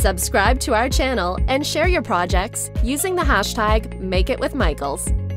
Subscribe to our channel and share your projects using the hashtag MakeItWithMichaels.